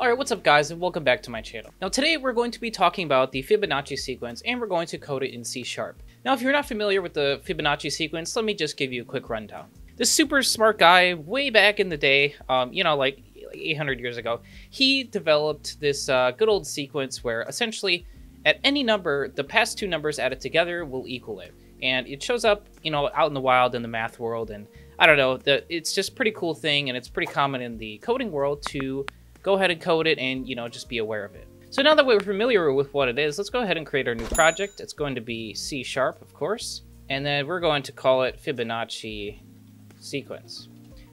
Alright, what's up guys and welcome back to my channel. Now today we're going to be talking about the Fibonacci sequence and we're going to code it in C Sharp. Now if you're not familiar with the Fibonacci sequence, let me just give you a quick rundown. This super smart guy way back in the day, um, you know like 800 years ago, he developed this uh, good old sequence where essentially at any number, the past two numbers added together will equal it. And it shows up, you know, out in the wild in the math world and I don't know, the, it's just pretty cool thing and it's pretty common in the coding world to go ahead and code it and, you know, just be aware of it. So now that we're familiar with what it is, let's go ahead and create our new project. It's going to be C Sharp, of course, and then we're going to call it Fibonacci sequence.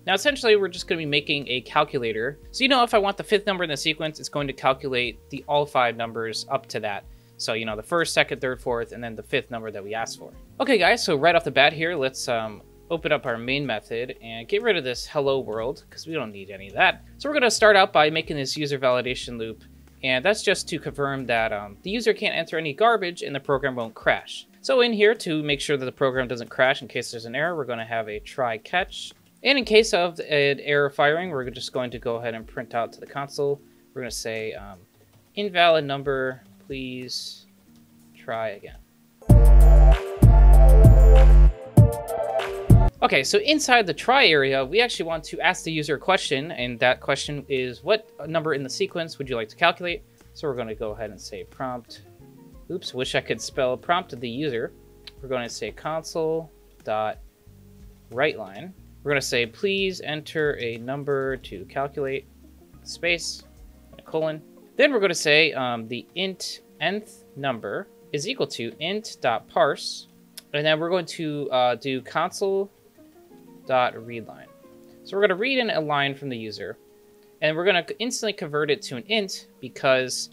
Now, essentially, we're just going to be making a calculator. So, you know, if I want the fifth number in the sequence, it's going to calculate the all five numbers up to that. So, you know, the first, second, third, fourth, and then the fifth number that we asked for. Okay, guys, so right off the bat here, let's um, open up our main method and get rid of this hello world because we don't need any of that. So we're going to start out by making this user validation loop and that's just to confirm that um, the user can't enter any garbage and the program won't crash. So in here to make sure that the program doesn't crash in case there's an error, we're going to have a try catch. And in case of an error firing, we're just going to go ahead and print out to the console. We're going to say um, invalid number, please try again. Okay, so inside the try area, we actually want to ask the user a question, and that question is, what number in the sequence would you like to calculate? So we're going to go ahead and say prompt. Oops, wish I could spell prompt the user. We're going to say console dot write line. We're going to say, please enter a number to calculate, space, colon. Then we're going to say um, the int nth number is equal to int dot parse, and then we're going to uh, do console dot readline. So we're going to read in a line from the user, and we're going to instantly convert it to an int because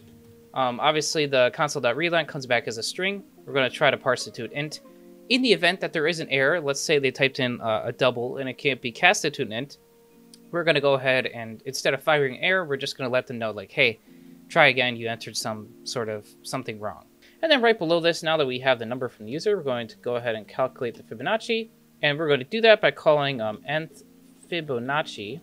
um, obviously the console.readline comes back as a string. We're going to try to parse it to an int. In the event that there is an error, let's say they typed in uh, a double and it can't be casted to an int, we're going to go ahead and instead of firing error, we're just going to let them know like, hey, try again, you entered some sort of something wrong. And then right below this, now that we have the number from the user, we're going to go ahead and calculate the Fibonacci. And we're going to do that by calling um, nth Fibonacci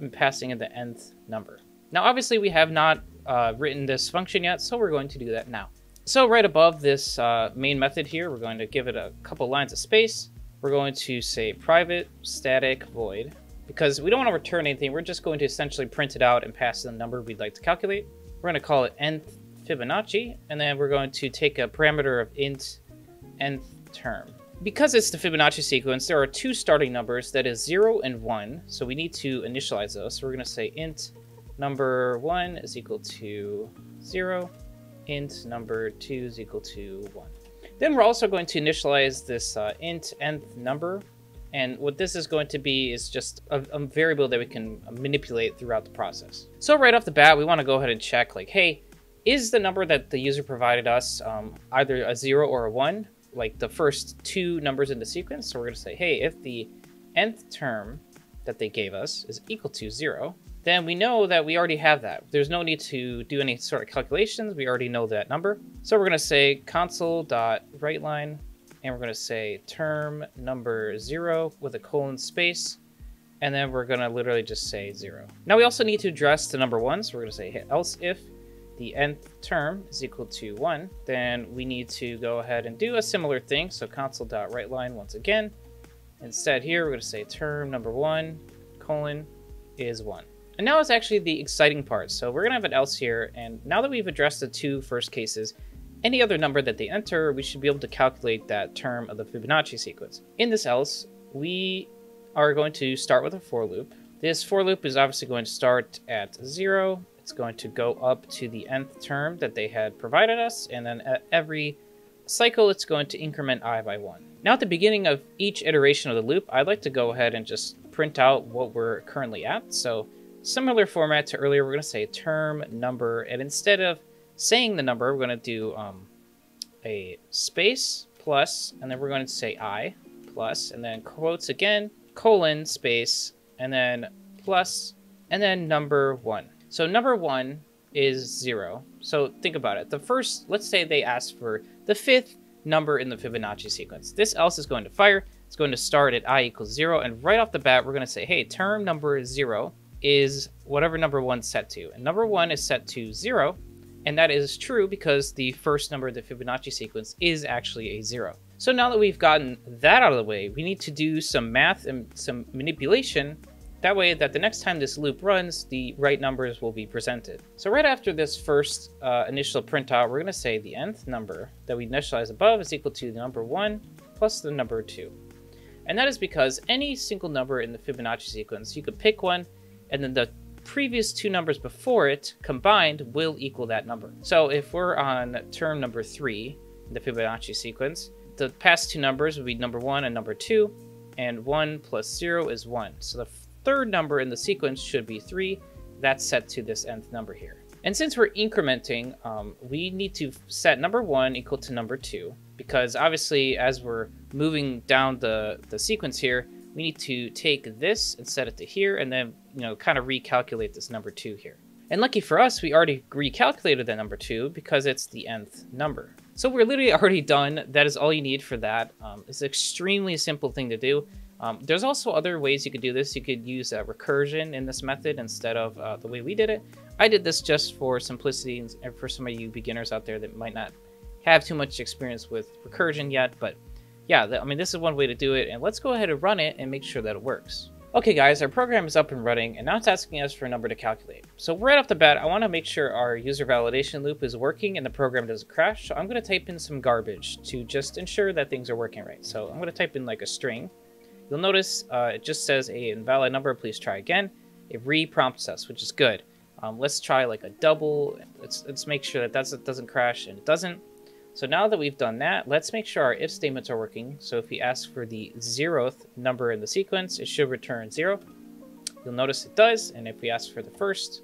and passing in the nth number. Now, obviously, we have not uh, written this function yet, so we're going to do that now. So right above this uh, main method here, we're going to give it a couple lines of space. We're going to say private static void because we don't want to return anything. We're just going to essentially print it out and pass the number we'd like to calculate. We're going to call it nth Fibonacci, and then we're going to take a parameter of int nth term because it's the Fibonacci sequence, there are two starting numbers, that is 0 and 1, so we need to initialize those. So we're going to say int number 1 is equal to 0, int number 2 is equal to 1. Then we're also going to initialize this uh, int nth number, and what this is going to be is just a, a, variable that we can manipulate throughout the process. So right off the bat, we want to go ahead and check like, hey, is the number that the user provided us um, either a 0 or a 1? Like the first two numbers in the sequence. So we're going to say, hey, if the nth term that they gave us is equal to zero, then we know that we already have that. There's no need to do any sort of calculations. We already know that number. So we're going to say console.writeline, and we're going to say term number zero with a colon space, and then we're going to literally just say zero. Now we also need to address the number one, so we're going to say else if the nth term is equal to 1, then we need to go ahead and do a similar thing. So console.writeline once again. Instead here, we're going to say term number 1, colon, is 1. And now is actually the exciting part. So we're going to have an else here, and now that we've addressed the two first cases, any other number that they enter, we should be able to calculate that term of the Fibonacci sequence. In this else, we are going to start with a for loop. This for loop is obviously going to start at 0, it's going to go up to the nth term that they had provided us, and then at every cycle, it's going to increment i by 1. Now at the beginning of each iteration of the loop, I'd like to go ahead and just print out what we're currently at. So similar format to earlier, we're going to say term number, and instead of saying the number, we're going to do um, a space plus, and then we're going to say i plus, and then quotes again, colon, space, and then plus, and then number 1. So number one is zero. So think about it. The first, let's say they ask for the fifth number in the Fibonacci sequence. This else is going to fire. It's going to start at i equals zero. And right off the bat, we're going to say, hey, term number zero is whatever number one's set to. And number one is set to zero, and that is true because the first number of the Fibonacci sequence is actually a zero. So now that we've gotten that out of the way, we need to do some math and some manipulation that way that the next time this loop runs, the right numbers will be presented. So right after this first uh, initial printout, we're going to say the nth number that we initialize above is equal to the number 1 plus the number 2. And that is because any single number in the Fibonacci sequence, you could pick one, and then the previous two numbers before it combined will equal that number. So if we're on term number 3 in the Fibonacci sequence, the past two numbers would be number 1 and number 2, and 1 plus 0 is 1. So the third number in the sequence should be 3. That's set to this nth number here. And since we're incrementing, um, we need to set number 1 equal to number 2, because obviously as we're moving down the, the sequence here, we need to take this and set it to here, and then you know kind of recalculate this number 2 here. And lucky for us, we already recalculated that number 2 because it's the nth number. So we're literally already done. That is all you need for that. Um, it's an extremely simple thing to do. Um, there's also other ways you could do this. You could use uh, recursion in this method instead of uh, the way we did it. I did this just for simplicity and for some of you beginners out there that might not have too much experience with recursion yet. But yeah, I mean, this is one way to do it. And let's go ahead and run it and make sure that it works. Okay guys, our program is up and running, and now it's asking us for a number to calculate. So right off the bat, I want to make sure our user validation loop is working and the program doesn't crash. So I'm going to type in some garbage to just ensure that things are working right. So I'm going to type in like a string, You'll notice uh, it just says a invalid number, please try again. It re-prompts us, which is good. Um, let's try like a double. Let's, let's make sure that that doesn't crash, and it doesn't. So now that we've done that, let's make sure our if statements are working. So if we ask for the zeroth number in the sequence, it should return zero. You'll notice it does, and if we ask for the first,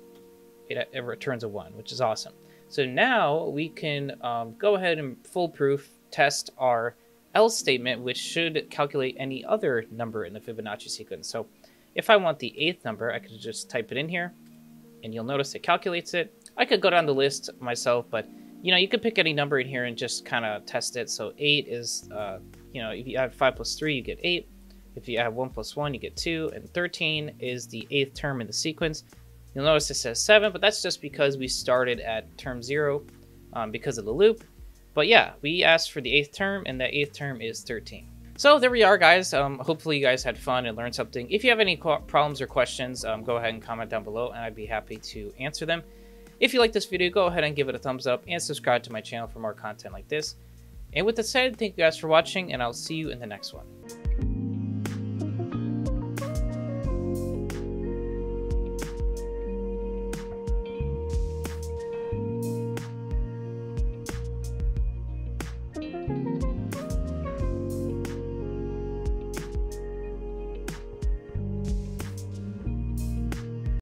it, it returns a one, which is awesome. So now we can um, go ahead and foolproof test our else statement, which should calculate any other number in the Fibonacci sequence. So if I want the eighth number, I could just type it in here, and you'll notice it calculates it. I could go down the list myself, but you know, you could pick any number in here and just kind of test it. So 8 is, uh, you know, if you add 5 plus 3, you get 8. If you add 1 plus 1, you get 2. And 13 is the eighth term in the sequence. You'll notice it says 7, but that's just because we started at term 0 um, because of the loop. But yeah, we asked for the eighth term, and the eighth term is 13. So there we are, guys. Um, hopefully you guys had fun and learned something. If you have any problems or questions, um, go ahead and comment down below, and I'd be happy to answer them. If you like this video, go ahead and give it a thumbs up, and subscribe to my channel for more content like this. And with that said, thank you guys for watching, and I'll see you in the next one.